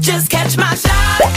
Just catch my shot.